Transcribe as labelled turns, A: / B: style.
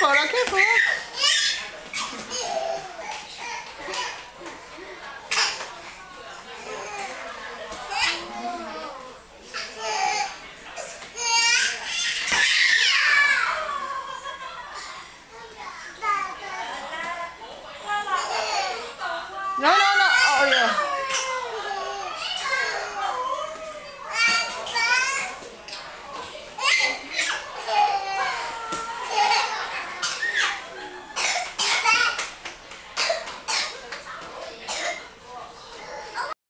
A: 버럭해보 No, no, no.